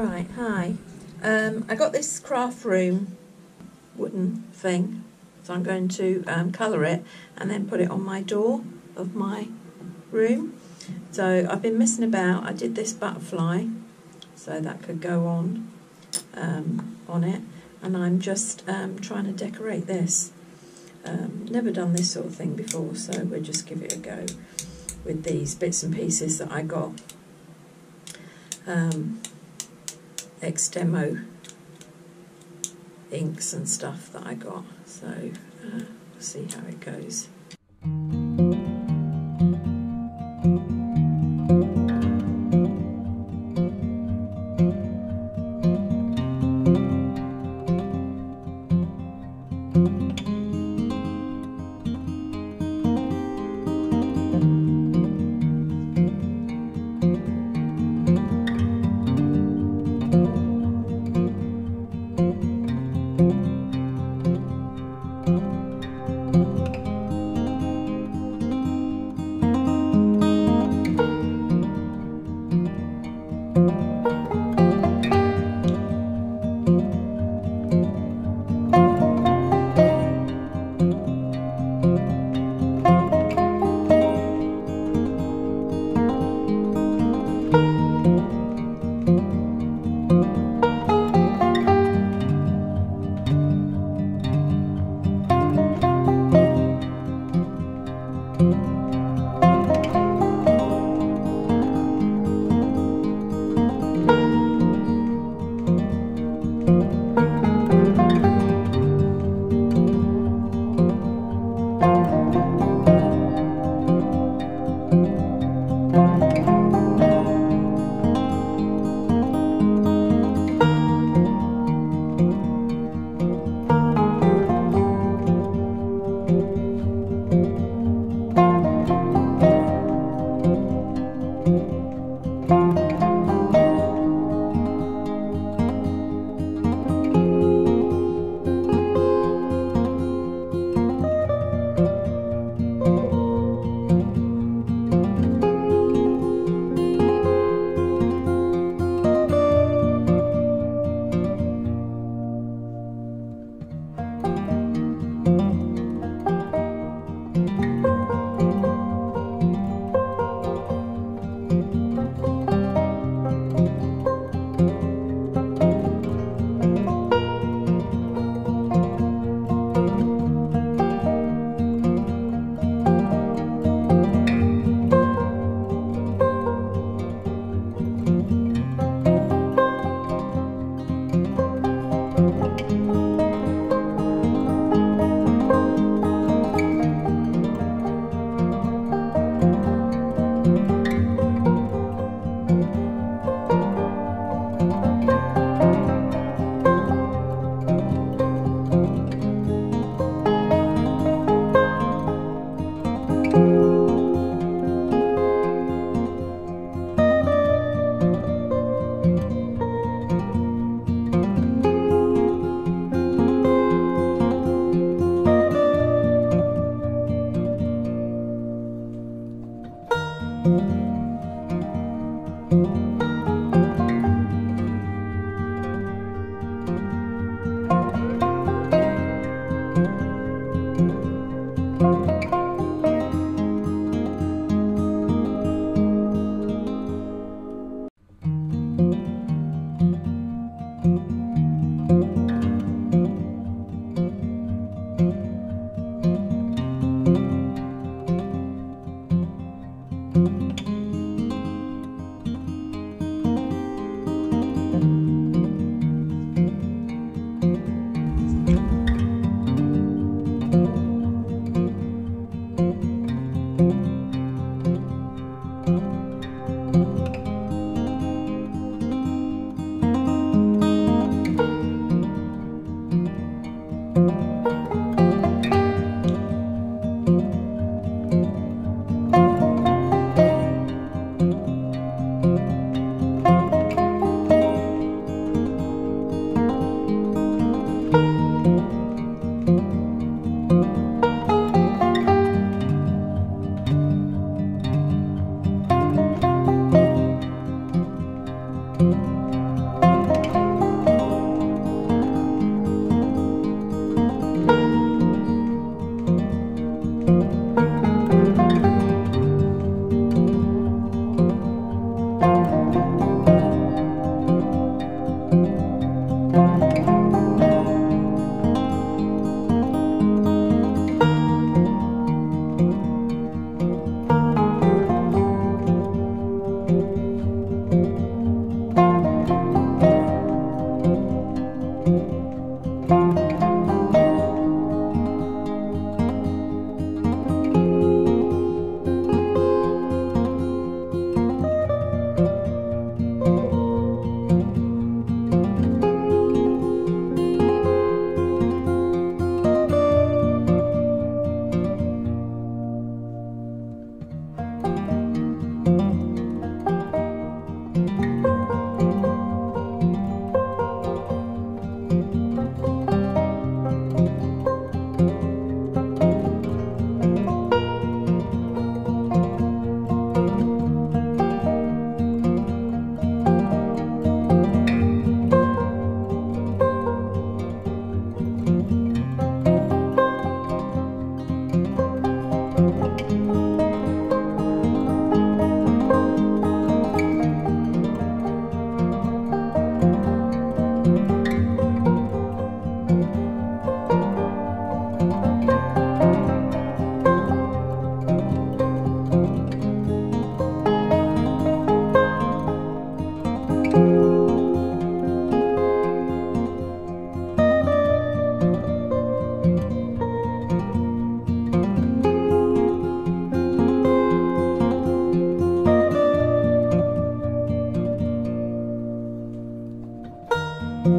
Right, hi. Um, I got this craft room wooden thing, so I'm going to um, colour it and then put it on my door of my room. So I've been messing about. I did this butterfly, so that could go on um, on it, and I'm just um, trying to decorate this. Um, never done this sort of thing before, so we'll just give it a go with these bits and pieces that I got. Um, ex demo inks and stuff that I got. So uh, we'll see how it goes.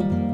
Um, thanks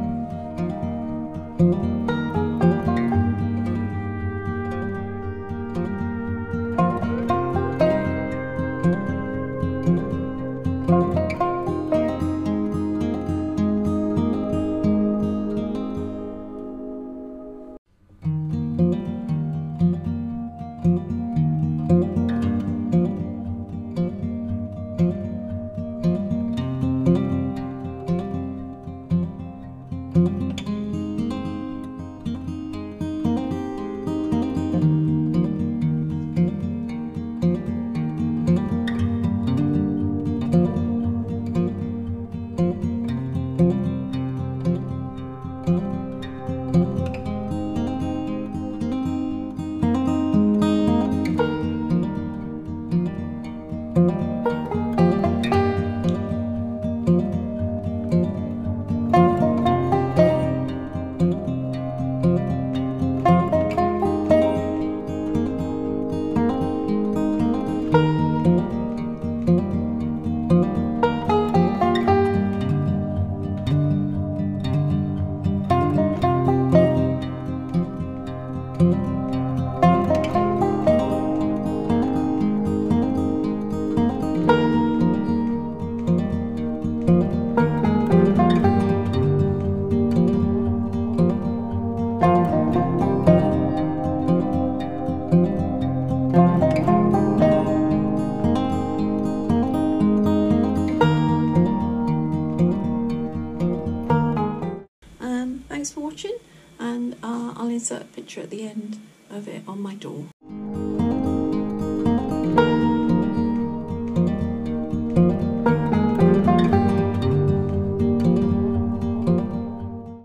watching, and uh, I'll insert a picture at the end of it on my door.